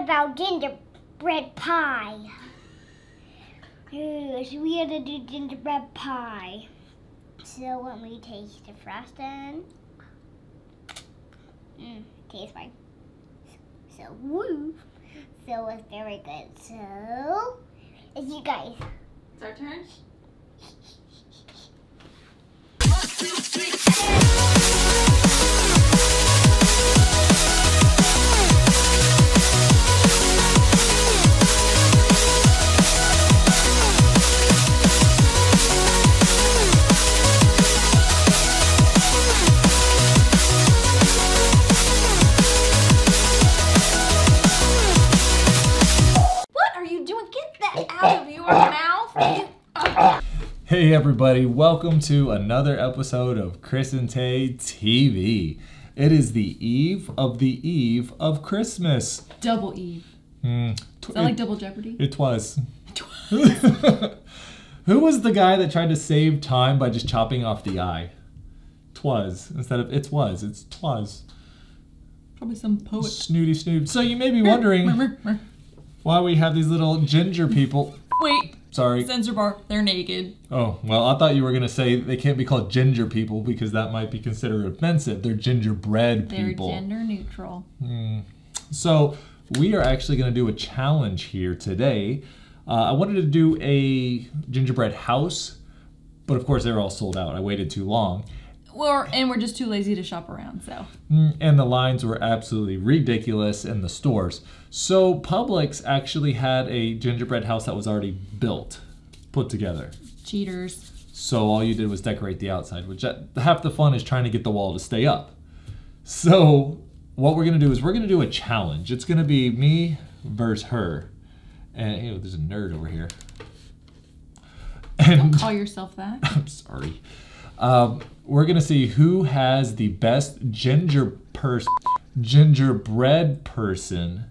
about gingerbread pie. We had to do gingerbread pie. So let me taste the frosting. Mmm, tastes fine. So woo. So it's very good. So, it's you guys. It's our turn. Hey everybody, welcome to another episode of Chris and Tay TV. It is the eve of the eve of Christmas. Double Eve. Hmm. Is tw- that like Double Jeopardy? it was. Who was the guy that tried to save time by just chopping off the eye? Twas instead of it was. It's twas. Probably some poet. Snooty snoot. So you may be wondering why we have these little ginger people. Wait, Sorry. censor bar. They're naked. Oh, well, I thought you were going to say they can't be called ginger people because that might be considered offensive. They're gingerbread people. They're gender neutral. so, we are actually going to do a challenge here today. Uh, I wanted to do a gingerbread house, but of course, they're all sold out. I waited too long. Or and we're just too lazy to shop around. So Mm, And the lines were absolutely ridiculous in the stores. So, Publix actually had a gingerbread house that was already built, put together. cheaters. So all you did was decorate the outside, which half the fun is trying to get the wall to stay up. So what we're gonna do is we're gonna do a challenge. It's gonna be me versus her, and ew, there's a nerd over here. And Call yourself that. I'm sorry. Um, we're gonna see who has the best ginger pers- gingerbread person,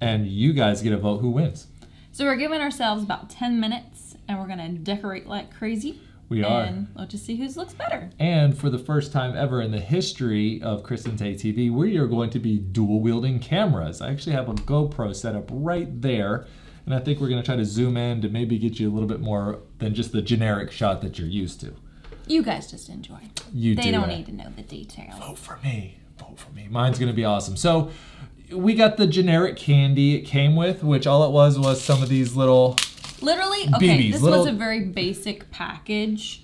and you guys get a vote who wins. So we're giving ourselves about 10 minutes and we're gonna decorate like crazy. We are. And we'll just see whose looks better. And for the first time ever in the history of Chris and Tay TV, we are going to be dual wielding cameras. I actually have a GoPro set up right there, and I think we're going to try to zoom in to maybe get you a little bit more than just the generic shot that you're used to. You guys just enjoy. You They do don't need to know the details. Vote for me. Vote for me. Mine's going to be awesome. So we got the generic candy it came with, which all it was was some of these little. Literally, okay, BBs, this little- was a very basic package.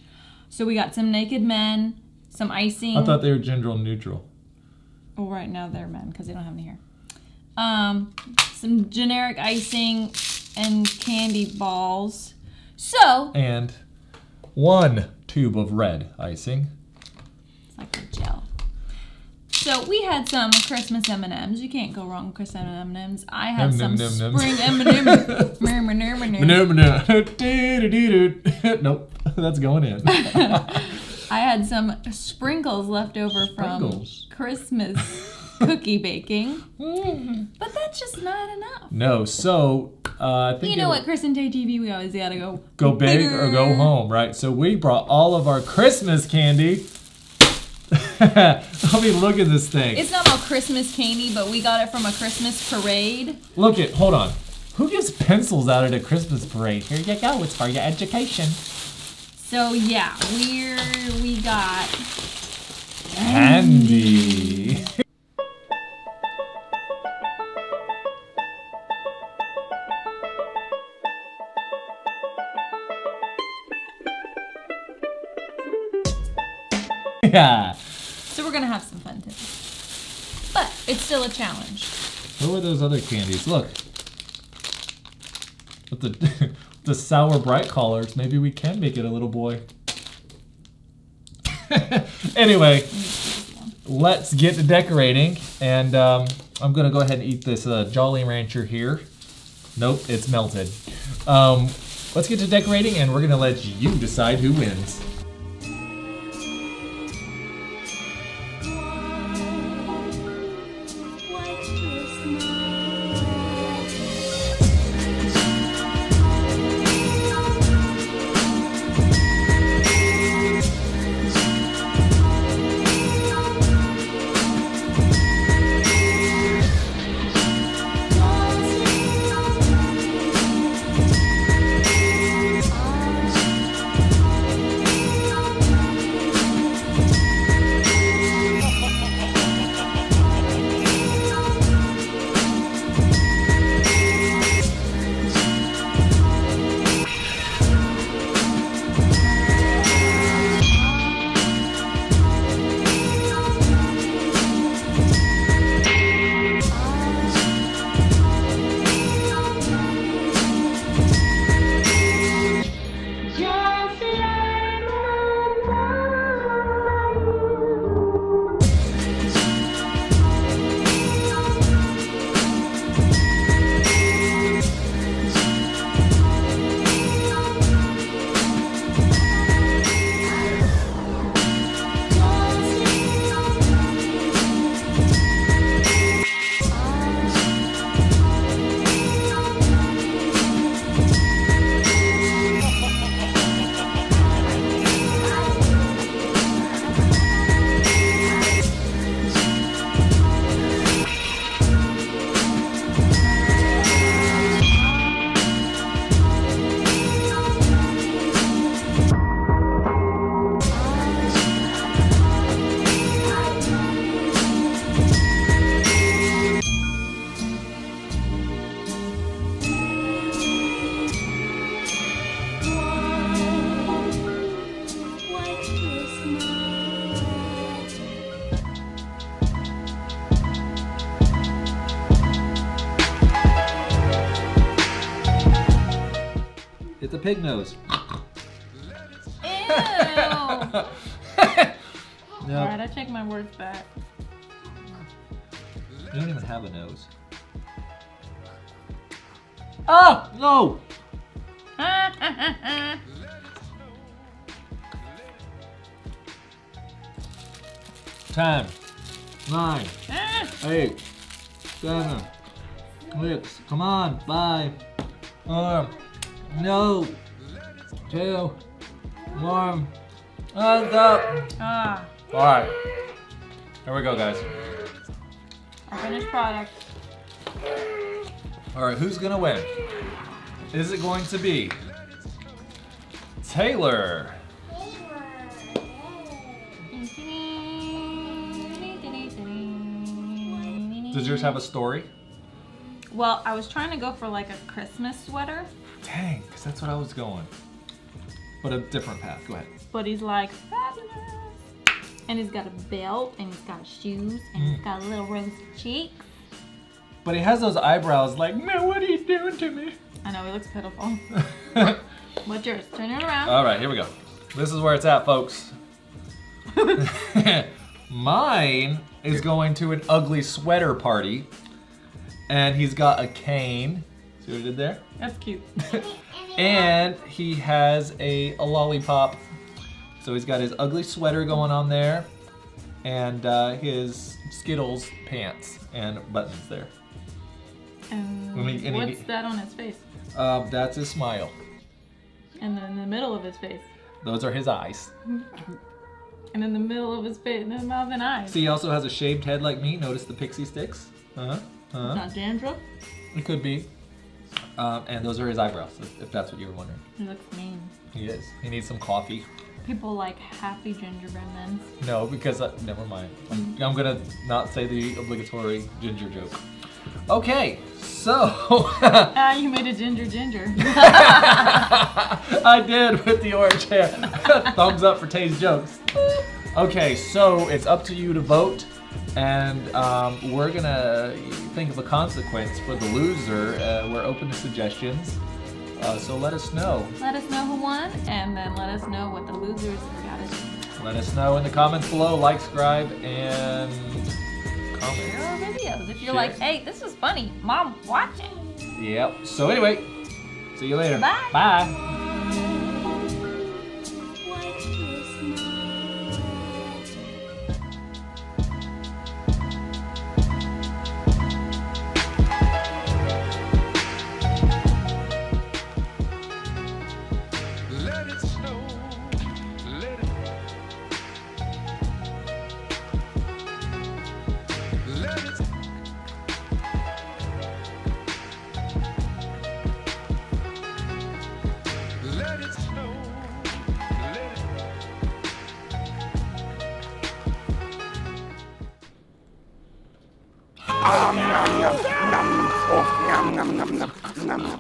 So we got some naked men, some icing. I thought they were gender neutral. Well, right now they're men because they don't have any hair. Um, some generic icing and candy balls. So And one tube of red icing. it's like a gel. So we had some Christmas M and M's. You can't go wrong with Christmas M and M's. I had some spring M and M's. No, no. Doo-doo-doo-doo. Nope, that's going in. I had some sprinkles left over from Christmas cookie baking, mm-hmm. but that's just not enough. no, so uh, I think You know what, Chris and TV, we always gotta go go big or go home, right? So we brought all of our Christmas candy. I'll be look at this thing. It's not all Christmas candy, but we got it from a Christmas parade. Look at, hold on. Who gives pencils out at a Christmas parade? Here you go. It's for your education. So yeah, we're we got Candy. yeah. so we're gonna have some fun today. But it's still a challenge. What were those other candies? Look. With the the sour bright collars, maybe we can make it a little boy. anyway, let's get to decorating, and um, I'm gonna go ahead and eat this uh, Jolly Rancher here. Nope, it's melted. Um, let's get to decorating, and we're gonna let you decide who wins. It's a pig nose. Ew. no, Alright, I take my words back. you don't even have a nose. Oh no! Ten, nine, ah. eight, seven, six. Come on, five, four, no, two, one. And up. ah, All right. Here we go, guys. our finished product. All right, who's gonna win? Is it going to be Taylor? Does yours have a story? Well, I was trying to go for like a Christmas sweater, Dang, because that's what I was going. But a different path. Go ahead. but he's like fabulous. And he's got a belt, and he's got shoes, and he's mm. got a little rose cheek. But he has those eyebrows like, man, what are you doing to me? I know he looks pitiful. What's yours? Turn it around. All right, here we go. This is where it's at, folks. Mine is going to an ugly sweater party, and he's got a cane. See what I did there? That's cute. and he has a, a lollipop. So he's got his ugly sweater going on there, and uh, his Skittles pants and buttons there. And Let me- and he- what's that on his face? Uh, that's his smile. And then in the middle of his face. Those are his eyes. And in the middle of his face, and then mouth and eyes. See, he also has a shaved head like me. Notice the Pixy Stix. Uh-huh. Uh-huh. Not dandruff. It could be. Um, and those are his eyebrows, if, if that's what you were wondering. He looks mean. He is. He needs some coffee. People like happy gingerbread men. No, because uh, never mind. I'm, I'm gonna not say the obligatory ginger joke. Okay, so Ah, you made a ginger ginger. I did with the orange hair. Thumbs up for Tay's jokes. Okay, so it's up to you to vote, and um, we're gonna think of a consequence for the loser. Uh, we're open to suggestions, uh, so let us know. let us know who won, and then let us know what the losers gotta do. Let us know in the comments below. Like, subscribe, and Share comment. our videos. If you're Share. like, hey, this was funny, mom, watch it. Yep. So anyway, see you later. Bye. Bye. ngầm ngầm ngầm ngầm ngầm ngầm ngầm ngầm ngầm ngầm